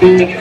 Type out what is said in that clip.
시작.